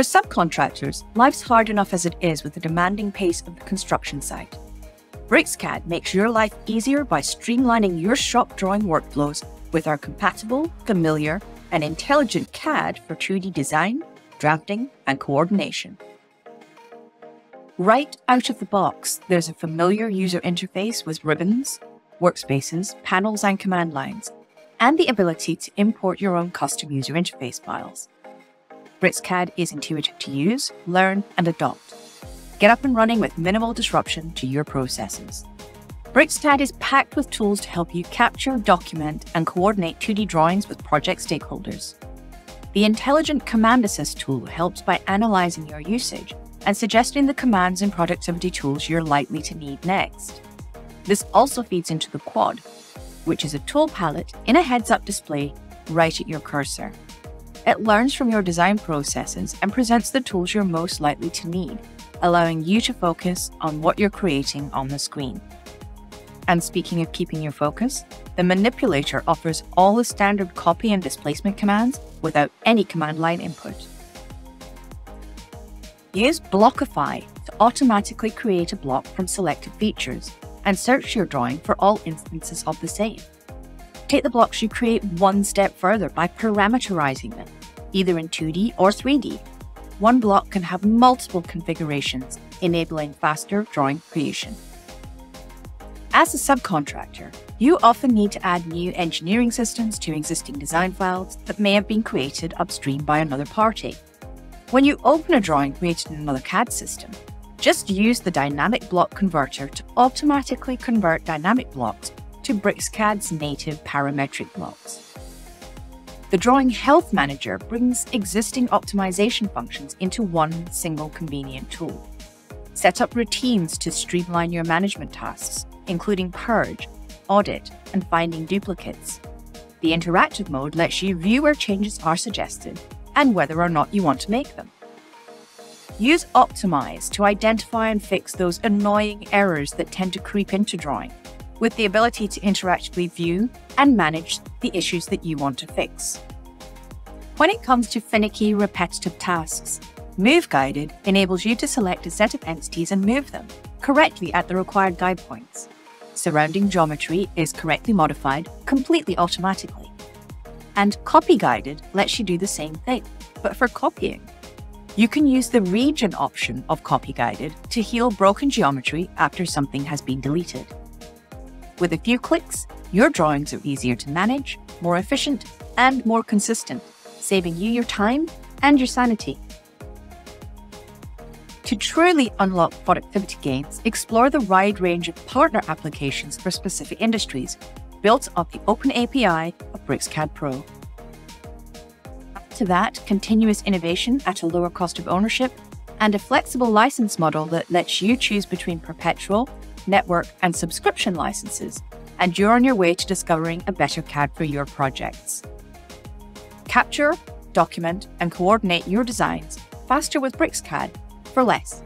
For subcontractors, life's hard enough as it is with the demanding pace of the construction site. BricsCAD makes your life easier by streamlining your shop drawing workflows with our compatible, familiar, and intelligent CAD for 2D design, drafting, and coordination. Right out of the box, there's a familiar user interface with ribbons, workspaces, panels, and command lines, and the ability to import your own custom user interface files. BricsCAD is intuitive to use, learn, and adopt. Get up and running with minimal disruption to your processes. BricsCAD is packed with tools to help you capture, document, and coordinate 2D drawings with project stakeholders. The Intelligent Command Assist tool helps by analyzing your usage and suggesting the commands and productivity tools you're likely to need next. This also feeds into the Quad, which is a tool palette in a heads up display right at your cursor. It learns from your design processes and presents the tools you're most likely to need, allowing you to focus on what you're creating on the screen. And speaking of keeping your focus, the manipulator offers all the standard copy and displacement commands without any command line input. Use Blockify to automatically create a block from selected features and search your drawing for all instances of the same. Take the blocks you create one step further by parameterizing them, either in 2D or 3D. One block can have multiple configurations, enabling faster drawing creation. As a subcontractor, you often need to add new engineering systems to existing design files that may have been created upstream by another party. When you open a drawing created in another CAD system, just use the dynamic block converter to automatically convert dynamic blocks to BricsCAD's native parametric blocks. The Drawing Health Manager brings existing optimization functions into one single convenient tool. Set up routines to streamline your management tasks, including purge, audit, and finding duplicates. The interactive mode lets you view where changes are suggested and whether or not you want to make them. Use Optimize to identify and fix those annoying errors that tend to creep into drawing with the ability to interactively view and manage the issues that you want to fix. When it comes to finicky, repetitive tasks, Move Guided enables you to select a set of entities and move them correctly at the required guide points. Surrounding geometry is correctly modified completely automatically. And Copy Guided lets you do the same thing, but for copying. You can use the region option of Copy Guided to heal broken geometry after something has been deleted. With a few clicks, your drawings are easier to manage, more efficient, and more consistent, saving you your time and your sanity. To truly unlock productivity gains, explore the wide range of partner applications for specific industries built on the open API of BricsCAD Pro. to that, continuous innovation at a lower cost of ownership and a flexible license model that lets you choose between perpetual network, and subscription licenses, and you're on your way to discovering a better CAD for your projects. Capture, document, and coordinate your designs faster with BricsCAD for less.